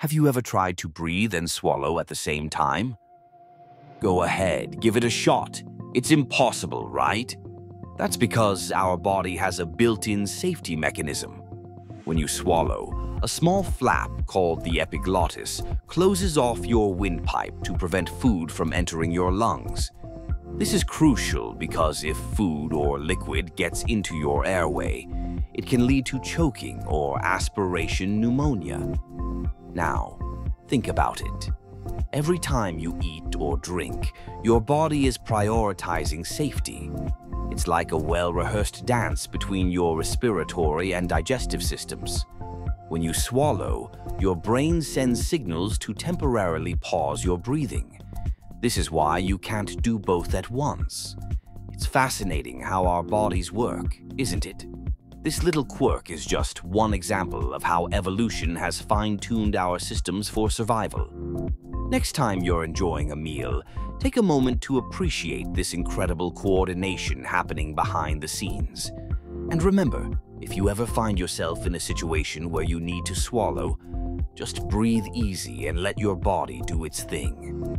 Have you ever tried to breathe and swallow at the same time? Go ahead, give it a shot. It's impossible, right? That's because our body has a built-in safety mechanism. When you swallow, a small flap called the epiglottis closes off your windpipe to prevent food from entering your lungs. This is crucial because if food or liquid gets into your airway, it can lead to choking or aspiration pneumonia. Now, think about it. Every time you eat or drink, your body is prioritizing safety. It's like a well-rehearsed dance between your respiratory and digestive systems. When you swallow, your brain sends signals to temporarily pause your breathing. This is why you can't do both at once. It's fascinating how our bodies work, isn't it? This little quirk is just one example of how evolution has fine-tuned our systems for survival. Next time you're enjoying a meal, take a moment to appreciate this incredible coordination happening behind the scenes. And remember, if you ever find yourself in a situation where you need to swallow, just breathe easy and let your body do its thing.